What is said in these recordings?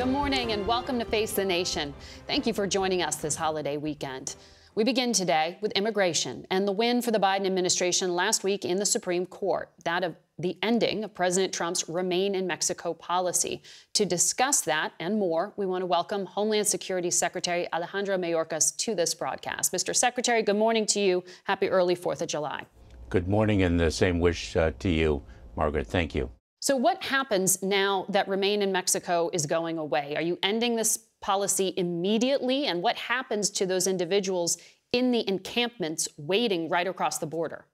Good morning and welcome to Face the Nation. Thank you for joining us this holiday weekend. We begin today with immigration and the win for the Biden administration last week in the Supreme Court, that of the ending of President Trump's Remain in Mexico policy. To discuss that and more, we want to welcome Homeland Security Secretary Alejandro Mayorkas to this broadcast. Mr. Secretary, good morning to you. Happy early 4th of July. Good morning, and the same wish uh, to you, Margaret. Thank you. So, what happens now that Remain in Mexico is going away? Are you ending this policy immediately? And what happens to those individuals in the encampments waiting right across the border?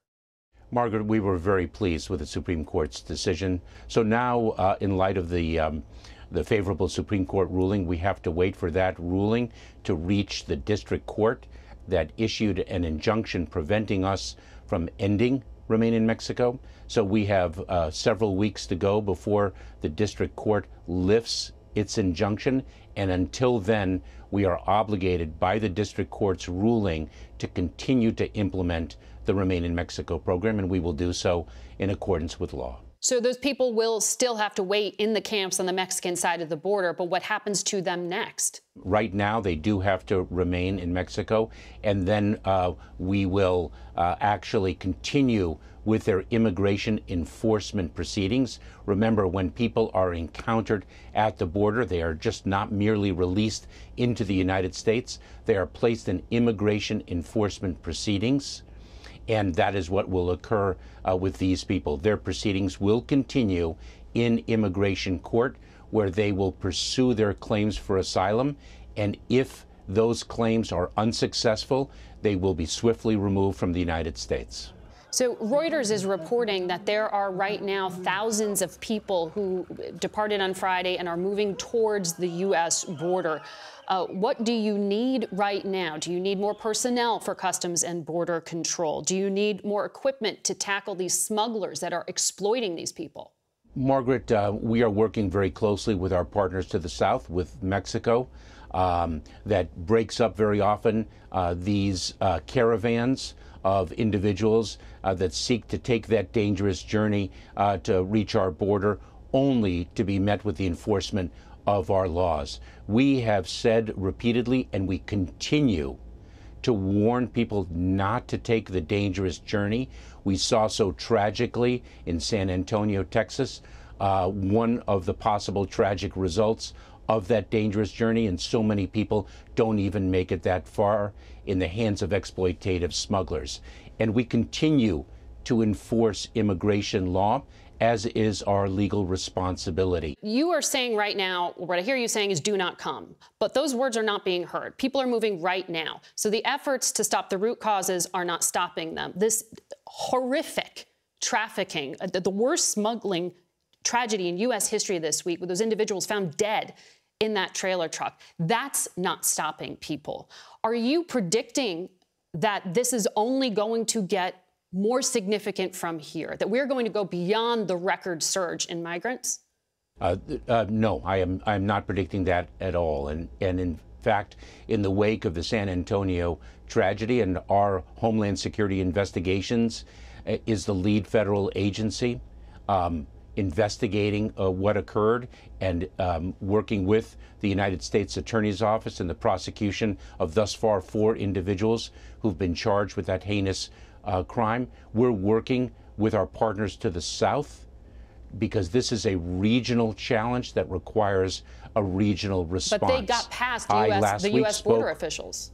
Margaret, we were very pleased with the Supreme Court's decision. So now, uh, in light of the um, the favorable Supreme Court ruling, we have to wait for that ruling to reach the district court that issued an injunction preventing us from ending remain in Mexico. So we have uh, several weeks to go before the district court lifts its injunction. And until then, we are obligated by the district court's ruling to continue to implement the Remain in Mexico program, and we will do so in accordance with law. So those people will still have to wait in the camps on the Mexican side of the border, but what happens to them next? Right now, they do have to remain in Mexico, and then uh, we will uh, actually continue with their immigration enforcement proceedings. Remember, when people are encountered at the border, they are just not merely released into the United States, they are placed in immigration enforcement proceedings. And that is what will occur uh, with these people. Their proceedings will continue in immigration court, where they will pursue their claims for asylum. And if those claims are unsuccessful, they will be swiftly removed from the United States. So Reuters is reporting that there are right now thousands of people who departed on Friday and are moving towards the U.S. border. Uh, what do you need right now? Do you need more personnel for Customs and Border Control? Do you need more equipment to tackle these smugglers that are exploiting these people? Margaret, uh, we are working very closely with our partners to the south, with Mexico, um, that breaks up very often uh, these uh, caravans of individuals uh, that seek to take that dangerous journey uh, to reach our border only to be met with the enforcement of our laws. We have said repeatedly, and we continue to warn people not to take the dangerous journey. We saw so tragically in San Antonio, Texas, uh, one of the possible tragic results of that dangerous journey, and so many people don't even make it that far in the hands of exploitative smugglers. And we continue to enforce immigration law as is our legal responsibility. You are saying right now, what I hear you saying is do not come. But those words are not being heard. People are moving right now. So the efforts to stop the root causes are not stopping them. This horrific trafficking, uh, the worst smuggling tragedy in U.S. history this week, with those individuals found dead in that trailer truck. That's not stopping people. Are you predicting that this is only going to get more significant from here, that we're going to go beyond the record surge in migrants? Uh, uh, no, I am. I'm not predicting that at all. And and in fact, in the wake of the San Antonio tragedy and our Homeland Security investigations, uh, is the lead federal agency. Um, investigating uh, what occurred and um, working with the United States Attorney's Office in the prosecution of thus far four individuals who've been charged with that heinous uh, crime. We're working with our partners to the south because this is a regional challenge that requires a regional response. But they got past US, the U.S. border officials.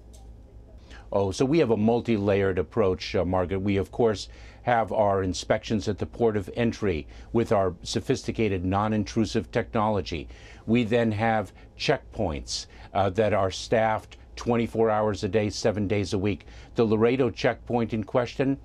Oh, so we have a multi layered approach, uh, Margaret. We, of course, have our inspections at the port of entry with our sophisticated non intrusive technology. We then have checkpoints uh, that are staffed 24 hours a day, seven days a week. The Laredo checkpoint in question,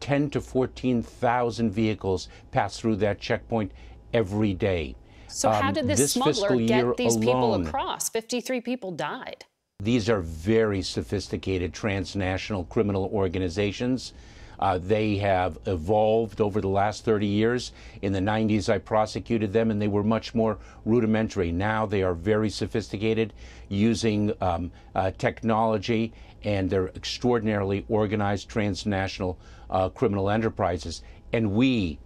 10 to 14,000 vehicles pass through that checkpoint every day. So, um, how did this, this smuggler get these alone, people across? 53 people died. These are very sophisticated transnational criminal organizations. Uh, they have evolved over the last 30 years. In the 90s, I prosecuted them, and they were much more rudimentary. Now they are very sophisticated, using um, uh, technology, and they're extraordinarily organized transnational uh, criminal enterprises. And we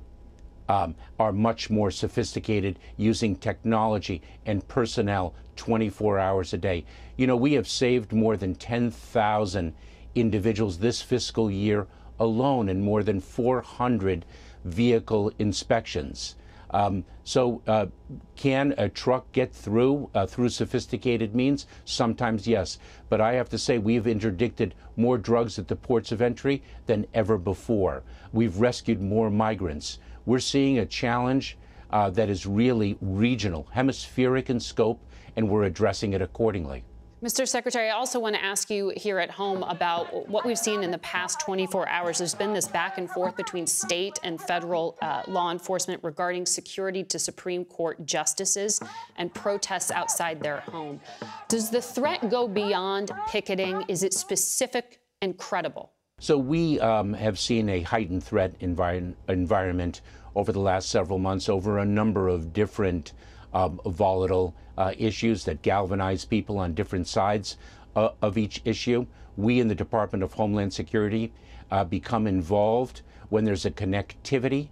um, are much more sophisticated using technology and personnel 24 hours a day. You know, we have saved more than 10,000 individuals this fiscal year alone and more than 400 vehicle inspections. Um, so, uh, can a truck get through uh, through sophisticated means? Sometimes, yes. But I have to say, we've interdicted more drugs at the ports of entry than ever before. We've rescued more migrants. We're seeing a challenge uh, that is really regional, hemispheric in scope, and we're addressing it accordingly. Mr. Secretary, I also want to ask you here at home about what we've seen in the past 24 hours. There's been this back and forth between state and federal uh, law enforcement regarding security to Supreme Court justices and protests outside their home. Does the threat go beyond picketing? Is it specific and credible? So we um, have seen a heightened threat envir environment over the last several months over a number of different um, volatile uh, issues that galvanize people on different sides uh, of each issue. We in the Department of Homeland Security uh, become involved when there's a connectivity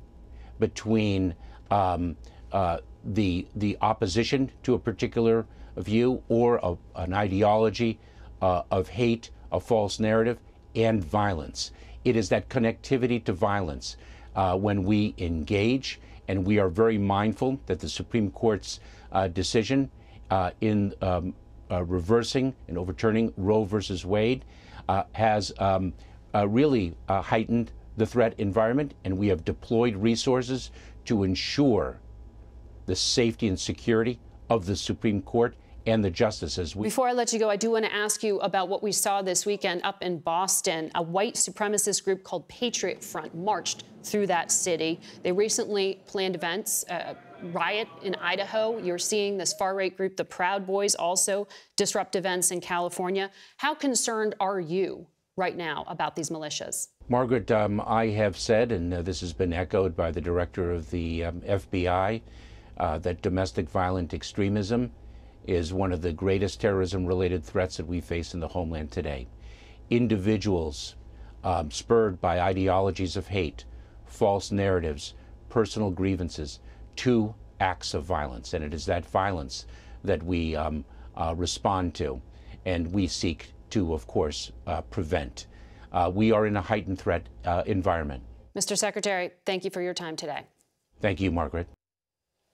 between um, uh, the the opposition to a particular view or a, an ideology uh, of hate, a false narrative, and violence. It is that connectivity to violence uh, when we engage, and we are very mindful that the Supreme Court's uh, decision uh, in um, uh, reversing and overturning Roe versus Wade uh, has um, uh, really heightened the threat environment, and we have deployed resources to ensure the safety and security of the Supreme Court and the justices. We Before I let you go, I do want to ask you about what we saw this weekend up in Boston. A white supremacist group called Patriot Front marched through that city. They recently planned events. Uh, riot in Idaho. You're seeing this far right group, the Proud Boys, also disrupt events in California. How concerned are you right now about these militias? Margaret, um, I have said, and uh, this has been echoed by the director of the um, FBI, uh, that domestic violent extremism is one of the greatest terrorism related threats that we face in the homeland today. Individuals um, spurred by ideologies of hate, false narratives, personal grievances, to acts of violence. And it is that violence that we um, uh, respond to and we seek to, of course, uh, prevent. Uh, we are in a heightened threat uh, environment. Mr. Secretary, thank you for your time today. Thank you, Margaret.